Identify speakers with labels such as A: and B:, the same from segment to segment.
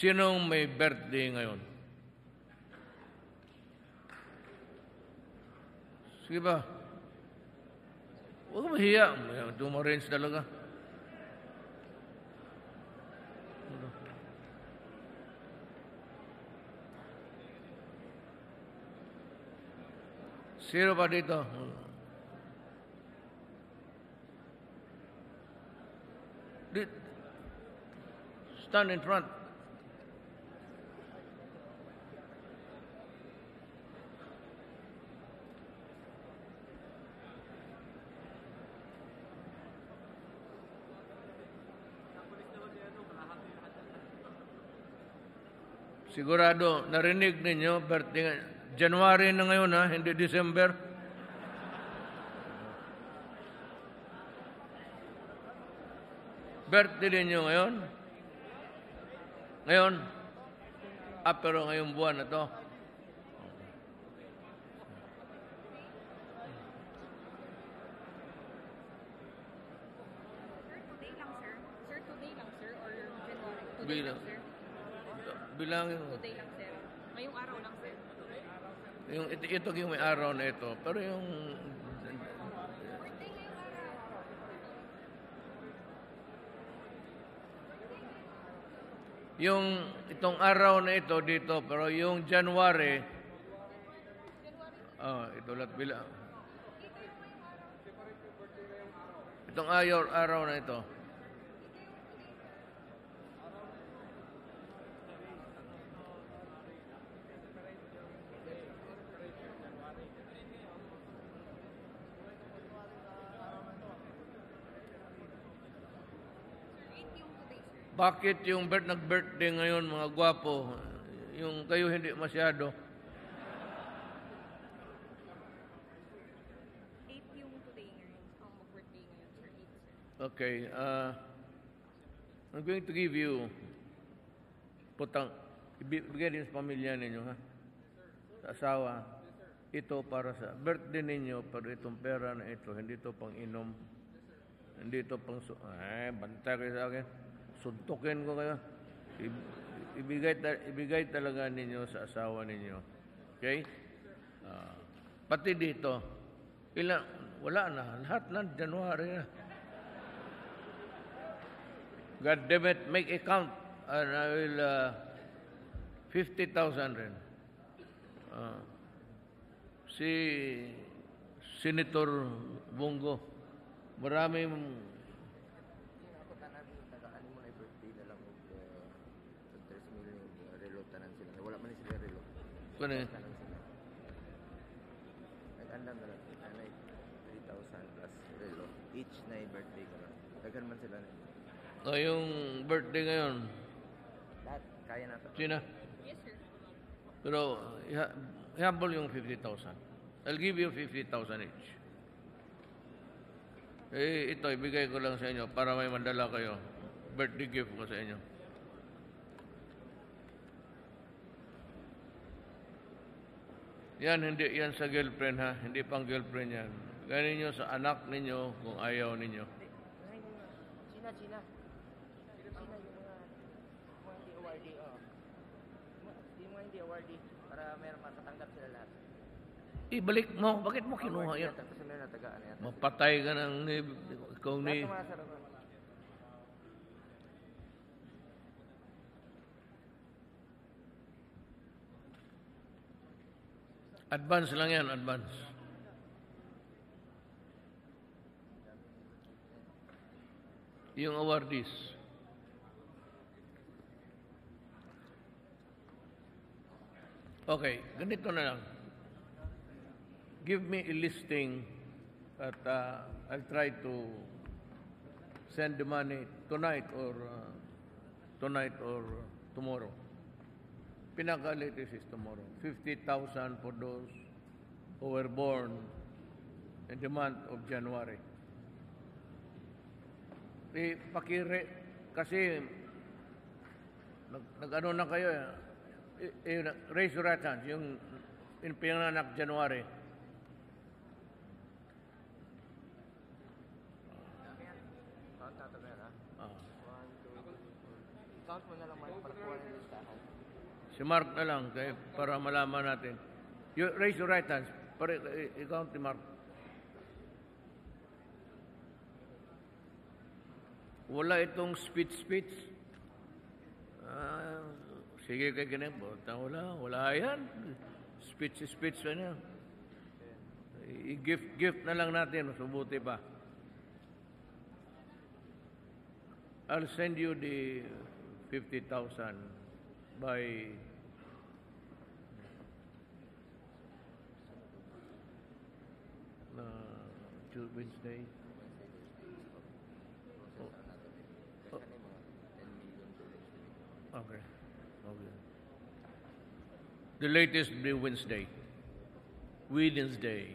A: Sinong may birthday ngayon? Sige ba? Huwag ka mahiya. Tumarange talaga. Sino pa dito? Stand in front. Sigurado, narinig ninyo, January na ngayon ha, hindi December. Birthday ninyo ngayon? Ngayon? Ah, pero ngayong buwan na to.
B: Today lang, sir. Sir, today lang, sir, or January? Today lang, sir.
A: Bilangin mo.
B: Today lang, sir. Ngayong araw lang, sir.
A: Yung, ito, ito yung may araw na ito. Pero yung... Yung itong araw na ito dito, pero yung January, ah, ito lahat bilang. Itong ayaw, araw na ito. Bakit yung birth, nag-birthday ngayon, mga gwapo, yung kayo hindi masyado?
B: 8 yung today ngayon. Ang mag-birthday ngayon, sir. 8, sir.
A: Okay, uh, I'm going to give you putang, ibigay din sa pamilya ninyo, ha? Sa asawa. Ito para sa birthday ninyo, pero itong pera na ito, hindi ito pang inom. Hindi ito pang, su- eh, bantay kayo sa akin. Suntukin ko kayo. Ibigay, ibigay talaga ninyo sa asawa ninyo. Okay? Ah, pati dito, ilan, wala na, lahat na, January na. God damn it, make a count. And I will, uh, 50,000 rin. Uh, si Senator Bongo, marami
C: Ako tanan tagaan mo na birthday na lang og uh, 3 million uh, relo tanan sila. Wala man ni sila relo.
A: Kung eh,
C: Tanan sila. Nag-andam na lang anay 3,000 plus relo. Each na yung birthday ko lang. Daghan man sila.
A: oh, yung birthday ngayon,
C: Lahat kaya na to.
A: sina?
B: Yes, sir.
A: Pero, ihambol yung 50,000. I'll give you 50,000 each. Eh, ito, ibigay ko lang sa inyo para may mandala kayo. Birthday gift ko sa inyo. Yan, hindi yan sa girlfriend ha. Hindi pang girlfriend yan. Ganin nyo sa anak ninyo kung ayaw ninyo.
C: China, China. China yung mga hindi awardee. Oh. Yung mga hindi awardee para meron makatanggap sila lahat.
A: Ibalik mo. Bakit mo kinuha yan? Mapatay ka ng ikaw ni...
C: Lahat ng mga sarap.
A: Advance lang yan, advance. Yung awardees. Okay, ganito na lang. Give me a listing at uh, I'll try to send the money tonight or uh, tonight or tomorrow. Pinaka-latest is tomorrow. 50,000 for those who were born in the month of January. Eh, pakire, kasi nag, nag-ano na kayo, eh, eh, raise your right hands, yung, yung pinanganak January.
C: Count?
A: Ah.
C: Count mo na lang para kuha ng lista.
A: Si Mark na lang kaya para malaman natin. You, raise your right hands. Para i- i-count ni Mark. Wala itong speech-speech. Ah, sige kay ganyan. Buta, wala. Wala yan. Speech-speech na yan. I-gift-gift na lang natin. Subuti pa. I'll send you the 50,000 by uh, Tuesday, Wednesday. Okay. Okay. The latest be Wednesday. Wednesday.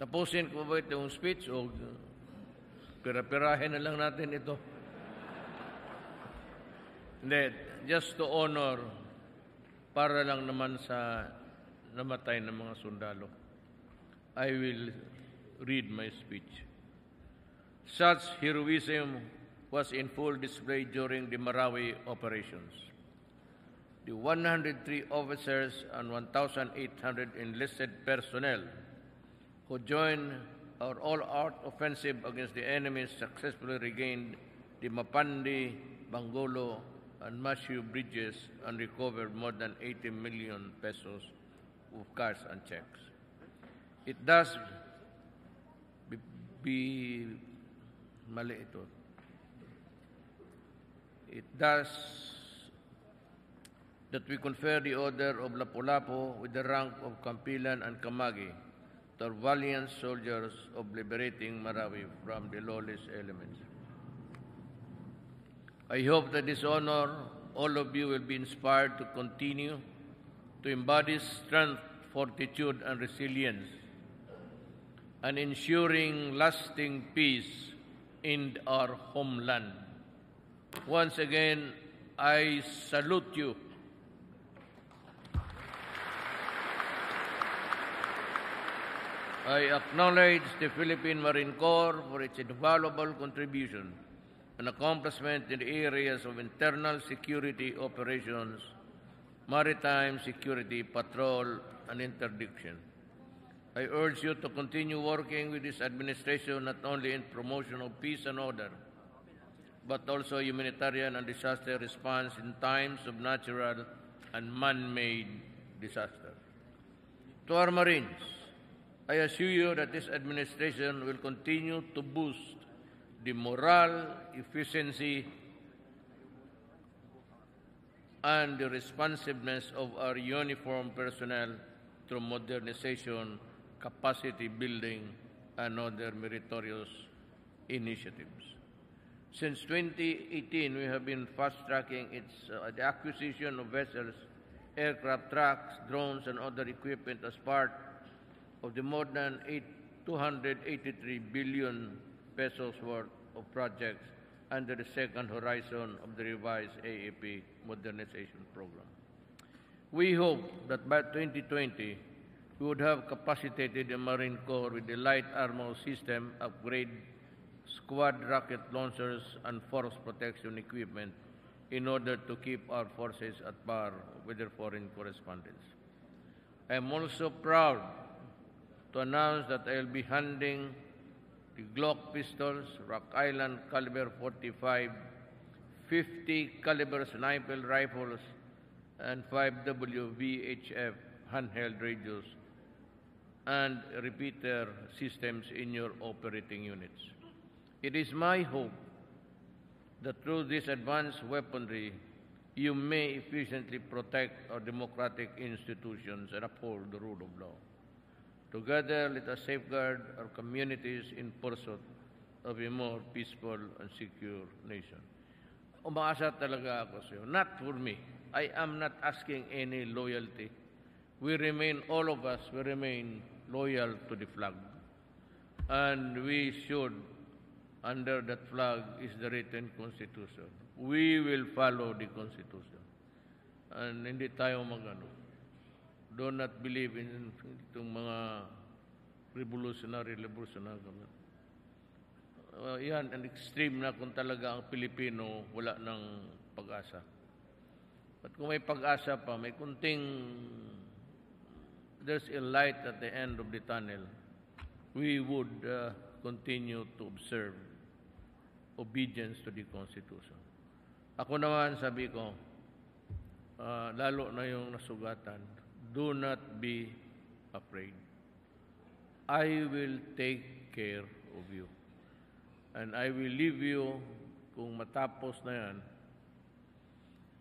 A: Tapusin ko ba itong speech o pira-pirahin na lang natin ito? Hindi, just to honor para lang naman sa namatay ng mga sundalo. I will read my speech. Such heroism was in full display during the Marawi operations. The 103 officers and 1,800 enlisted personnel who joined our all-out offensive against the enemy successfully regained the Mapandi, Bangolo, and Mashu bridges and recovered more than 80 million pesos of cash and checks. It does be, be mali ito. It does that we confer the order of Lapu-Lapu with the rank of Kampilan and Kamagi to valiant soldiers of liberating Marawi from the lawless elements. I hope that this honor, all of you will be inspired to continue to embody strength, fortitude, and resilience, and ensuring lasting peace in our homeland. Once again, I salute you. I acknowledge the Philippine Marine Corps for its invaluable contribution and accomplishment in the areas of internal security operations, maritime security, patrol, and interdiction. I urge you to continue working with this administration not only in promotion of peace and order, but also humanitarian and disaster response in times of natural and man-made disaster. To our Marines, I assure you that this administration will continue to boost the morale, efficiency, and the responsiveness of our uniformed personnel through modernization, capacity building, and other meritorious initiatives. Since 2018, we have been fast-tracking its uh, the acquisition of vessels, aircraft, trucks, drones, and other equipment as part of the more than eight, 283 billion pesos worth of projects under the second horizon of the revised AAP modernization program. We hope that by 2020, we would have capacitated the Marine Corps with the light armor system upgrade, squad rocket launchers, and force protection equipment in order to keep our forces at par with their foreign correspondents. I am also proud to announce that I will be handing the Glock pistols, Rock Island caliber 45, 50 caliber sniper rifles, and 5W VHF handheld radios and repeater systems in your operating units. It is my hope that through this advanced weaponry, you may efficiently protect our democratic institutions and uphold the rule of law. Together, let us safeguard our communities in pursuit of a more peaceful and secure nation. Umaasa talaga ako sa iyo. Not for me. I am not asking any loyalty. We remain, all of us, we remain loyal to the flag. And we should, under that flag is the written Constitution. We will follow the Constitution. And hindi tayo magano. Do not believe in itong mga revolutionary, revolutionary. Uh, yan, an extreme na kung talaga ang Pilipino wala ng pag-asa. At kung may pag-asa pa, may kunting, there's a light at the end of the tunnel, we would uh, continue to observe obedience to the Constitution. Ako naman, sabi ko, uh, lalo na yung nasugatan, do not be afraid. I will take care of you. And I will leave you, kung matapos na yan,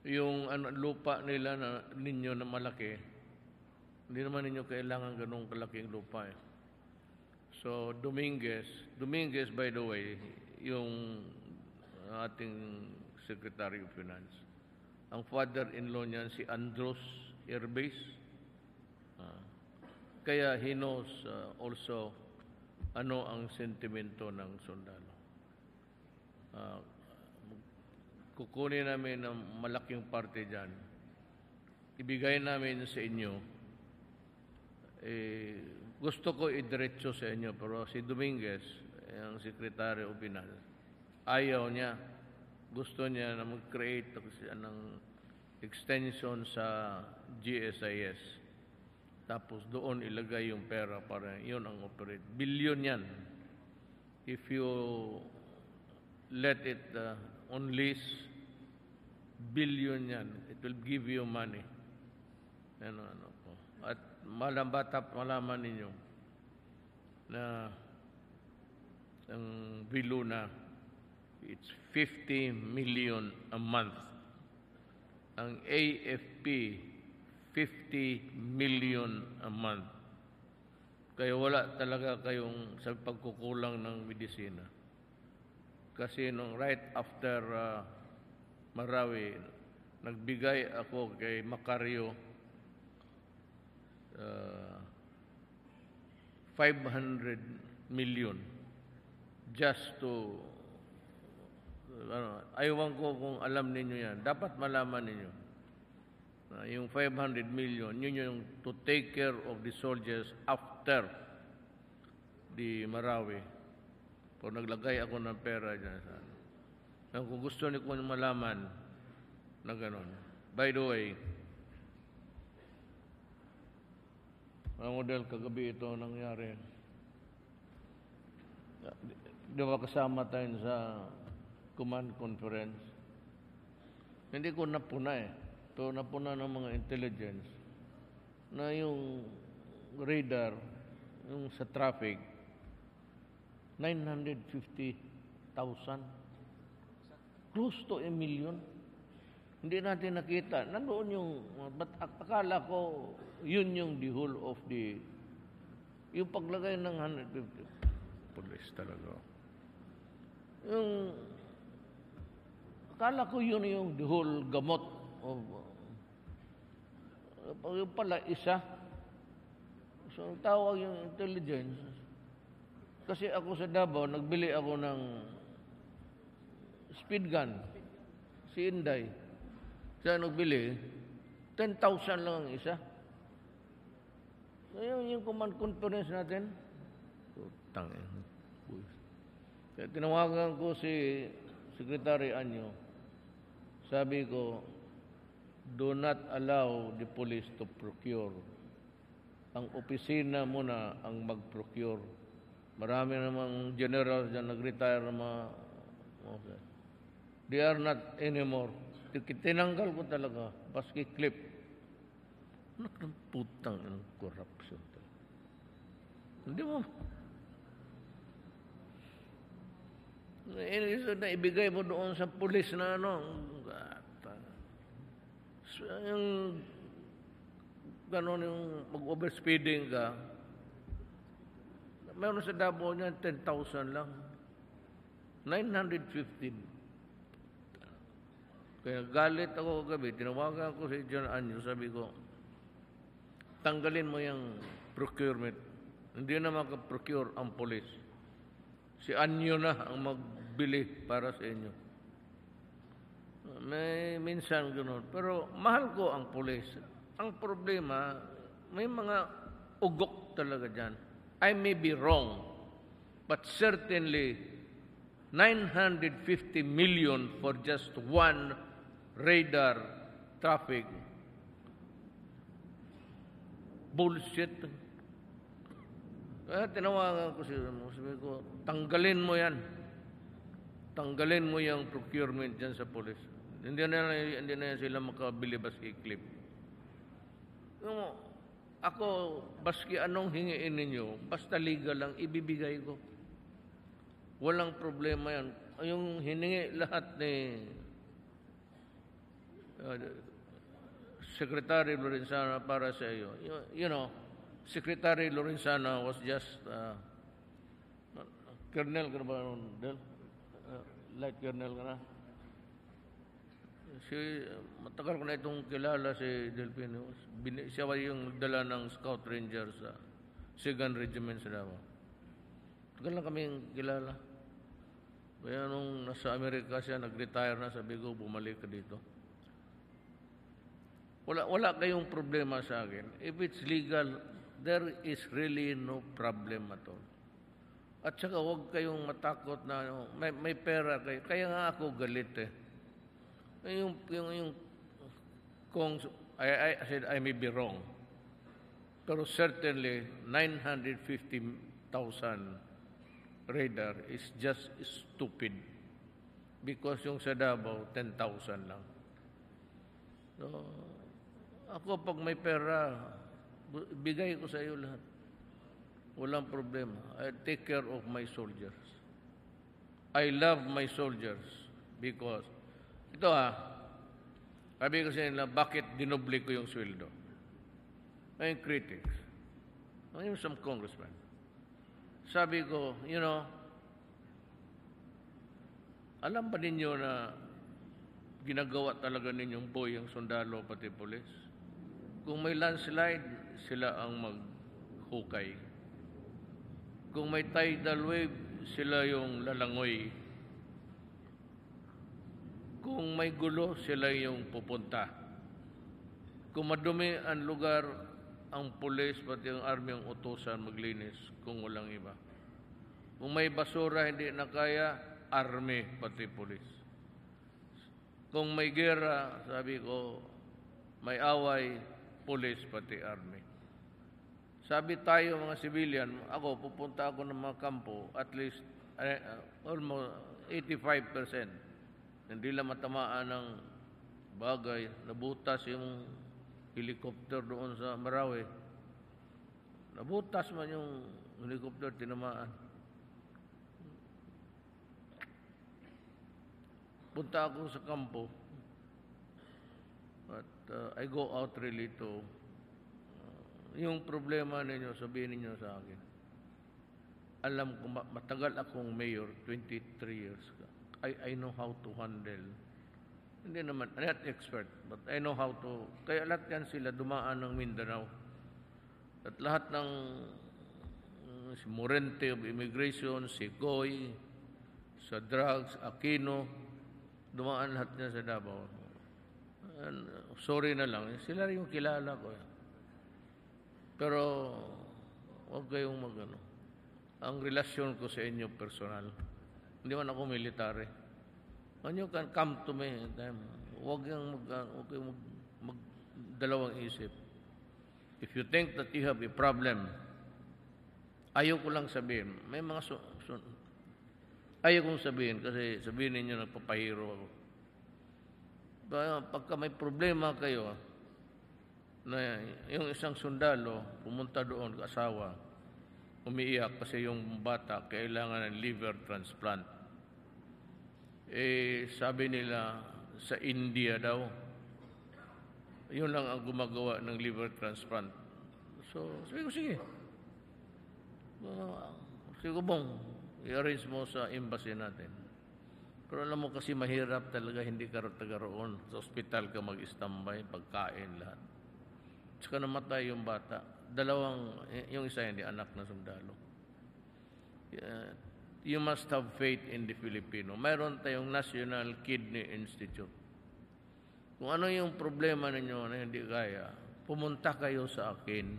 A: yung ano, lupa nila na ninyo na malaki, hindi naman ninyo kailangan ganong kalaking lupa eh. So, Dominguez, Dominguez by the way, yung ating Secretary of Finance, ang father-in-law niyan si Andros Airbase. Kaya he knows uh, also ano ang sentimento ng sundalo. Ah, kukunin namin ng malaking parte dyan. Ibigay namin sa inyo. Eh, gusto ko idiretso sa inyo, pero si Dominguez, eh, ang Secretary of Finance, ayaw niya. Gusto niya na mag-create ng extension sa GSIS. Tapos doon ilagay yung pera para yun ang operate. Billion yan. If you let it uh, on lease, billion yan. It will give you money. Ano, ano po. At malang bata, malaman ninyo na ang bilo na it's 50 million a month. Ang AFP, 50 million a month. Kaya wala talaga kayong sa pagkukulang ng medisina. Kasi nung right after uh, Marawi, nagbigay ako kay Macario uh, 500 million just to ano, aywan ko kung alam ninyo yan. Dapat malaman ninyo. Na yung 500 million, yun yung to take care of the soldiers after the Marawi. Kung naglagay ako ng pera dyan sa ano. Kung gusto niyo kung malaman na gano'n. By the way, mga model, kagabi ito nangyari. Di- Di ba kasama tayo sa command conference? Hindi ko napuna eh. Ito napuna ng mga intelligence na yung radar, yung sa traffic, 950,000. Close to a million. Hindi natin nakita. Nandoon yung, but ak- akala ko, yun yung the whole of the, yung paglagay ng 150. Police talaga. Yung, akala ko yun yung the whole gamot of, yung pala isa. So, tawag yung intelligence. Kasi ako sa Davao, nagbili ako ng speed gun. Si Inday. Siya nagbili, 10,000 lang ang isa. Ngayon, yung command conference natin, putang. Uy. Kaya tinawagan ko si Secretary Anyo. Sabi ko, do not allow the police to procure. Ang opisina muna ang mag-procure. Marami namang general dyan nag-retire na mga... Okay. They are not anymore. Tinanggal ko talaga. Baski clip. Anak ng putang ng corruption. Hindi mo. Na ibigay mo doon sa pulis na ano. So, yung ganon yung mag-overspeeding ka, meron sa Davao niya 10,000 lang. 915. Kaya galit ako gabi, tinawagan ko si John Anyo, sabi ko, tanggalin mo yung procurement. Hindi na makaprocure ang polis. Si Anyo na ang magbili para sa inyo. May minsan gano'n. Pero mahal ko ang polis. Ang problema, may mga ugok talaga dyan. I may be wrong, but certainly 950 million for just one radar traffic. Bullshit. Kaya tinawagan ko siya, sabi ko, tanggalin mo yan. Tanggalin mo yung procurement dyan sa police. Hindi na, hindi na sila makabili baski clip. Yung, ako, baski anong hingiin ninyo, basta legal lang, ibibigay ko. Walang problema yan. Yung hiningi lahat ni uh, Secretary Lorenzana para sa iyo. You, you know, Secretary Lorenzana was just uh, Colonel ka? Uh, light Colonel ka? Si, matagal ko na itong kilala si Delpino. Bin, siya yung dala ng Scout Ranger sa Sigan Regiment sa Davao. Tagal na kaming kilala. Kaya nung nasa Amerika siya, nag-retire na, sabi ko, bumalik ka dito. Wala, wala kayong problema sa akin. If it's legal, there is really no problem at all. At saka huwag kayong matakot na ano, may, may pera kayo. Kaya nga ako galit eh. Yung, yung, yung, kung, I, I, said I may be wrong. Pero certainly, 950,000 radar is just stupid. Because yung sa Davao, 10,000 lang. So, ako pag may pera, bigay ko sa iyo lahat. Walang problema. I take care of my soldiers. I love my soldiers because, ito ah, sabi ko sa nila, bakit dinoble ko yung sweldo? May critics. May some congressman. Sabi ko, you know, alam ba ninyo na ginagawa talaga ninyong boy ang sundalo pati polis? Kung may landslide, sila ang maghukay. Kung may tidal wave, sila yung lalangoy. Kung may gulo, sila yung pupunta. Kung madumi ang lugar, ang pulis pati ang army ang utusan maglinis kung walang iba. Kung may basura hindi na kaya, army pati pulis. Kung may gera, sabi ko, may away, pulis pati army. Sabi tayo mga civilian, ako pupunta ako ng mga kampo, at least eh, almost 85%. Hindi lang matamaan ng bagay, nabutas yung helicopter doon sa Marawi. Nabutas man yung helicopter, tinamaan. Punta ako sa kampo. But uh, I go out really to uh, yung problema ninyo, sabihin ninyo sa akin. Alam ko, ma- matagal akong mayor, 23 years. I, I know how to handle hindi naman, I'm not expert, but I know how to, kaya lahat yan sila dumaan ng Mindanao. At lahat ng mm, si Morente of Immigration, si Goy, sa drugs, Aquino, dumaan lahat niya sa Davao. And, sorry na lang, sila rin yung kilala ko. eh. Pero, huwag kayong magano. Ang relasyon ko sa inyo personal. Hindi man ako military. When you can come to me, then, huwag yung mag, uh, huwag kayong mag, magdalawang isip. If you think that you have a problem, ayaw ko lang sabihin. May mga su, su, ayaw kong sabihin kasi sabihin ninyo nagpapahiro ako. Pagka may problema kayo, na yung isang sundalo pumunta doon, kasawa, umiiyak kasi yung bata kailangan ng liver transplant. Eh, sabi nila sa India daw, yun lang ang gumagawa ng liver transplant. So, sabi ko, sige. Uh, sige bong, i-arrange mo sa embassy natin. Pero alam mo kasi mahirap talaga, hindi ka taga roon. Sa ospital ka mag-standby, pagkain, lahat. Tsaka namatay yung bata. Dalawang, yung isa hindi anak na sundalo. You must have faith in the Filipino. Mayroon tayong National Kidney Institute. Kung ano yung problema ninyo na hindi kaya, pumunta kayo sa akin.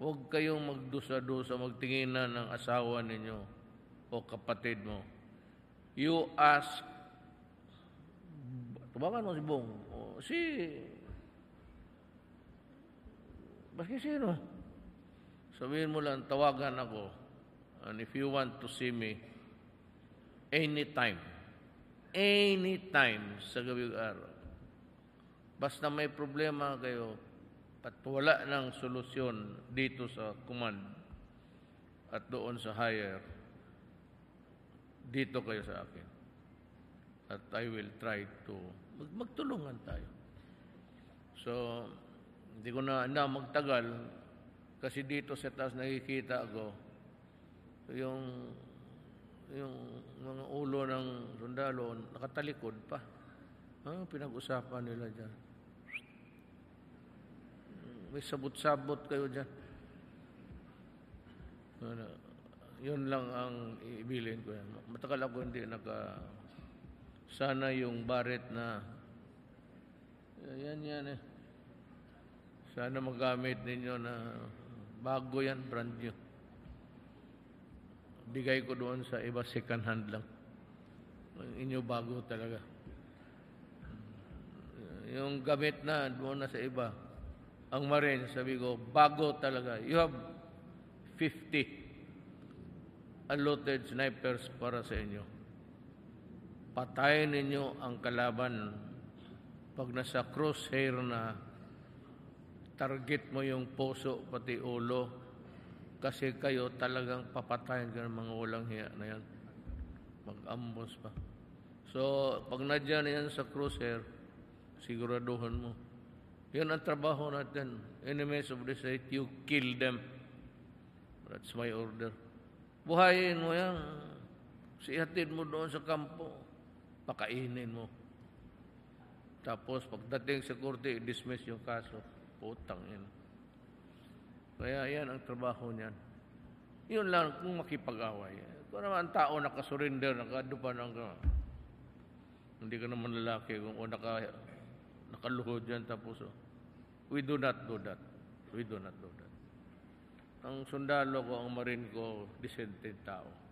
A: Huwag kayong magdusa-dusa, magtinginan ng asawa ninyo o kapatid mo. you ask, tumakan mo si Bong, o, si, baski sino? Sabihin mo lang, tawagan ako. And if you want to see me, anytime, anytime sa gabi araw, basta may problema kayo, at wala ng solusyon dito sa command at doon sa higher, dito kayo sa akin. At I will try to, mag- magtulungan tayo. So, hindi ko na, na magtagal kasi dito sa taas nakikita ko yung yung mga ulo ng sundalo nakatalikod pa. Ano pinag-usapan nila dyan? May sabot-sabot kayo dyan. Ano, yun lang ang ibilin ko yan. Matagal ako hindi naka... Sana yung baret na... Yan, yan eh. Sana magamit ninyo na bago yan, brand new. Bigay ko doon sa iba, second hand lang. Ang inyo bago talaga. Yung gamit na doon na sa iba, ang Marine, sabi ko, bago talaga. You have 50 allotted snipers para sa inyo. Patayin ninyo ang kalaban pag nasa crosshair na target mo yung puso pati ulo kasi kayo talagang papatayin ka ng mga walang hiya na yan. Mag-ambos pa. So, pag nadyan yan sa crosshair, siguraduhan mo. Yan ang trabaho natin. Enemies of the state, you kill them. That's my order. Buhayin mo yan. Sihatid mo doon sa kampo. Pakainin mo. Tapos pagdating sa korte, i-dismiss yung kaso. Putang yan. Kaya yan ang trabaho niyan. Yun lang kung makipag-away. Kung naman ang tao nakasurrender, nakadupa ng ka, hindi ka naman lalaki kung o naka, nakaluhod yan tapos oh. we do not do that. We do not do that. Ang sundalo ko, ang marine ko, dissented tao.